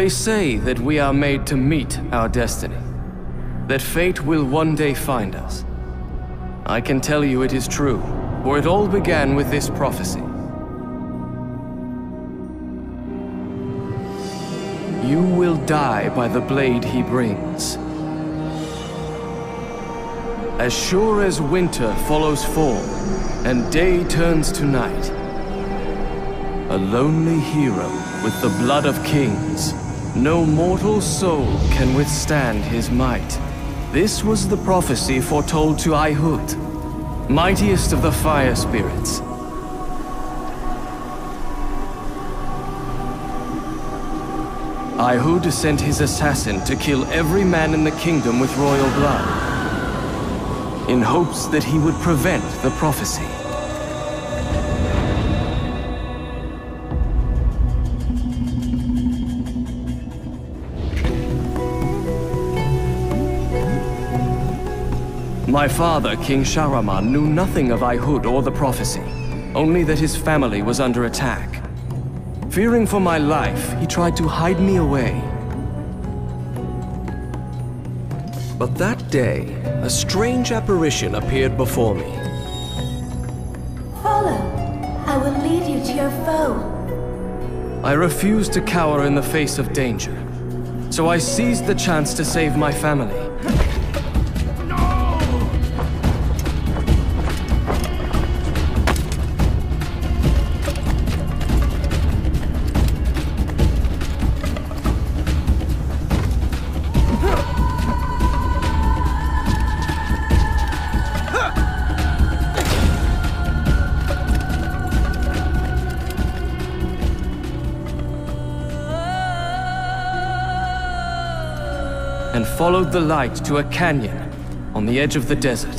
They say that we are made to meet our destiny. That fate will one day find us. I can tell you it is true, for it all began with this prophecy. You will die by the blade he brings. As sure as winter follows fall, and day turns to night, a lonely hero with the blood of kings, no mortal soul can withstand his might. This was the prophecy foretold to Aihud, mightiest of the fire spirits. Aihud sent his assassin to kill every man in the kingdom with royal blood, in hopes that he would prevent the prophecy. My father, King Shahraman, knew nothing of Aihud or the prophecy, only that his family was under attack. Fearing for my life, he tried to hide me away. But that day, a strange apparition appeared before me. Follow. I will lead you to your foe. I refused to cower in the face of danger, so I seized the chance to save my family. Followed the light to a canyon on the edge of the desert.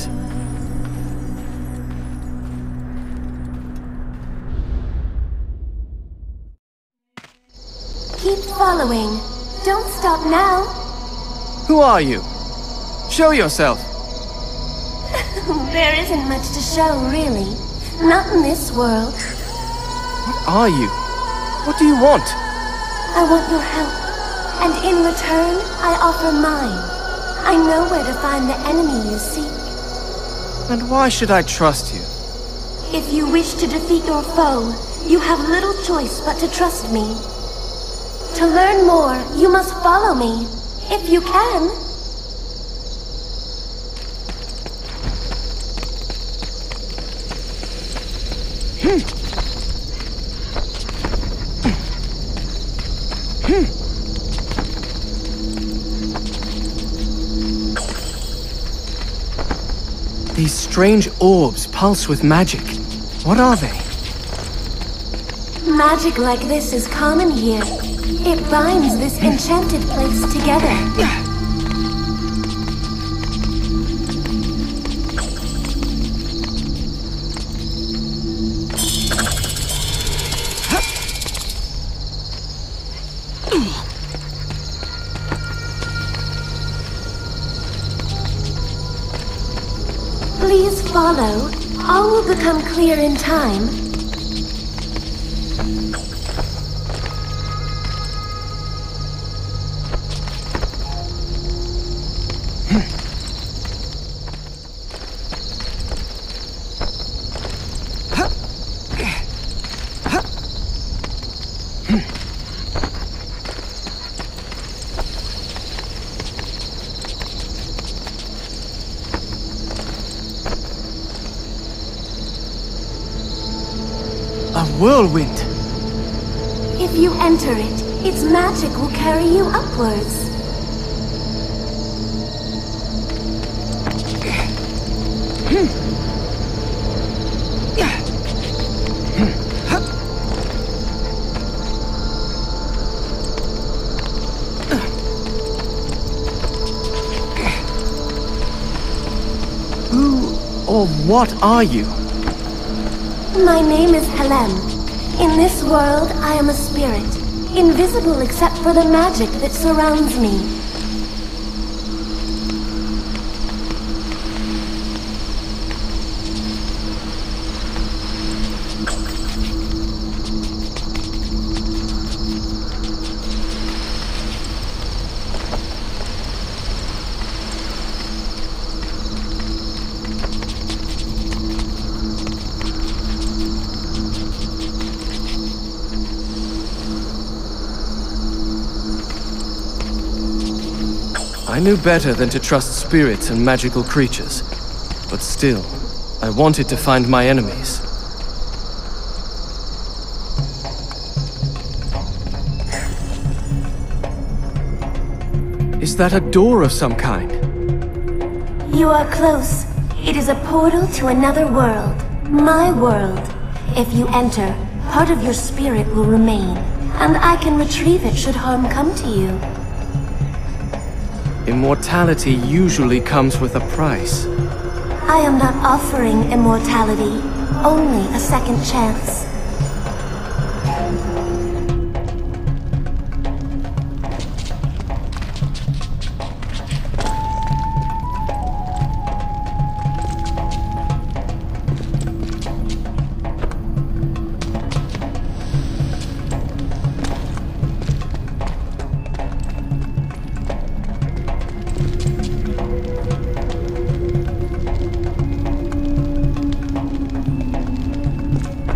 Keep following. Don't stop now. Who are you? Show yourself! There isn't much to show, really. Not in this world. What are you? What do you want? I want your help. And in return, I offer mine. I know where to find the enemy you seek. And why should I trust you? If you wish to defeat your foe, you have little choice but to trust me. To learn more, you must follow me. If you can. These strange orbs pulse with magic. What are they? Magic like this is common here. It binds this enchanted place together. Follow. All will become clear in time. Whirlwind! If you enter it, its magic will carry you upwards. Who or what are you? My name is Helem. In this world, I am a spirit, invisible except for the magic that surrounds me. Knew better than to trust spirits and magical creatures. But still, I wanted to find my enemies. Is that a door of some kind? You are close. It is a portal to another world. My world. If you enter, part of your spirit will remain, and I can retrieve it should harm come to you. Immortality usually comes with a price. I am not offering immortality, only a second chance.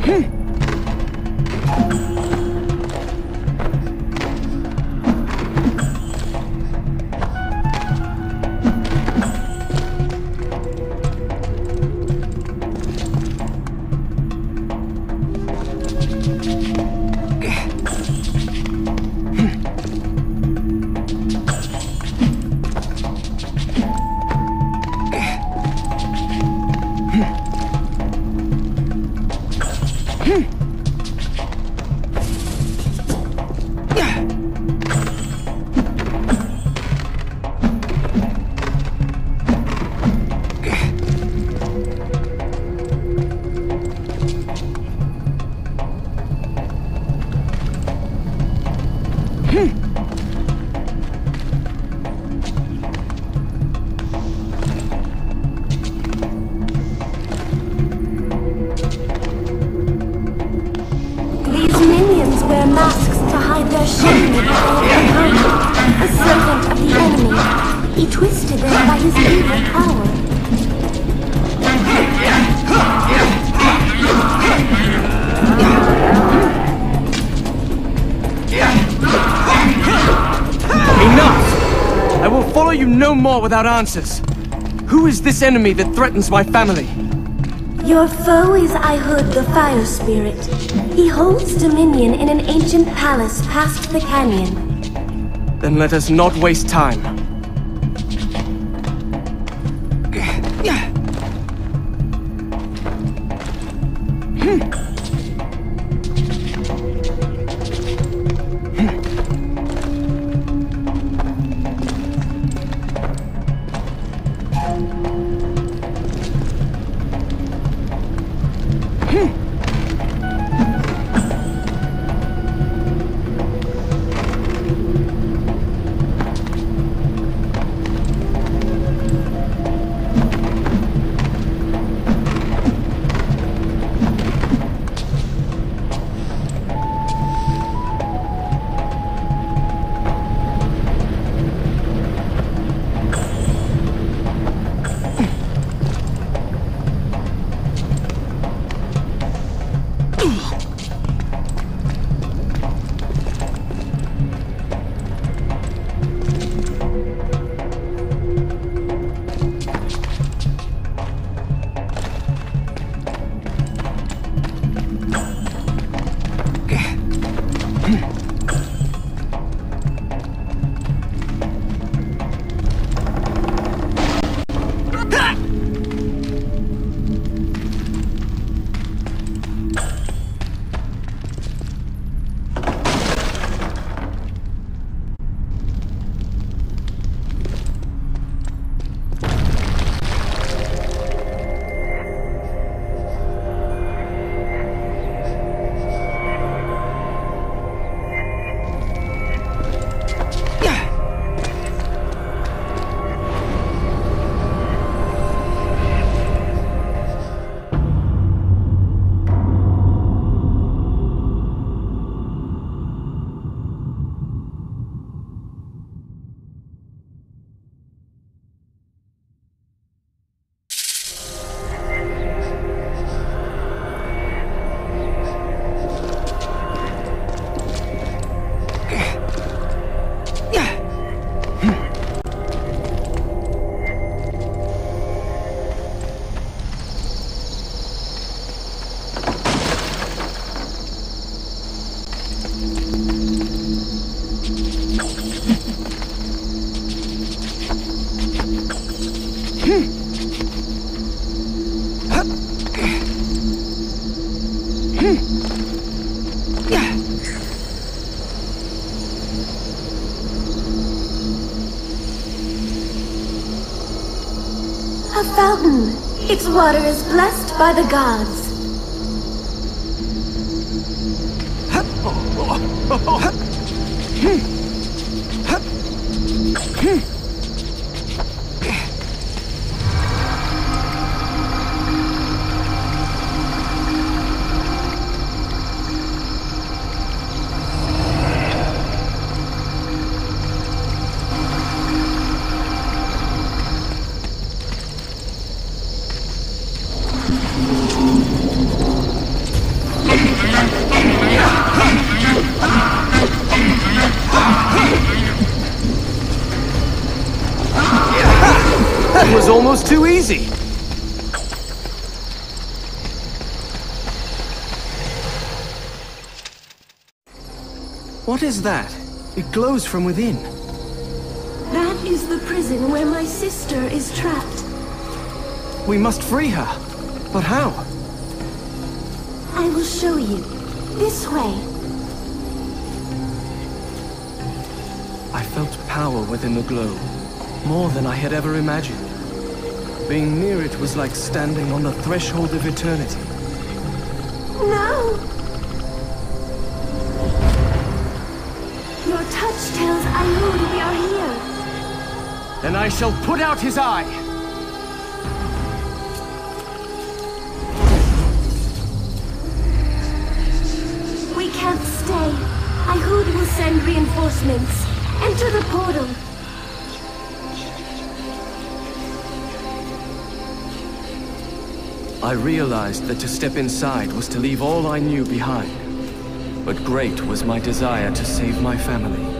These more without answers. Who is this enemy that threatens my family? Your foe is Aihud, the fire spirit. He holds dominion in an ancient palace past the canyon. Then let us not waste time. Hmm. Blessed by the gods. That hmm. What is that? It glows from within. That is the prison where my sister is trapped. We must free her. But how? I will show you. This way. I felt power within the glow. More than I had ever imagined. Being near it was like standing on the threshold of eternity. No! Your touch tells Aihud we are here. Then I shall put out his eye! We can't stay. Aihud will send reinforcements. Enter the portal. I realized that to step inside was to leave all I knew behind. But great was my desire to save my family.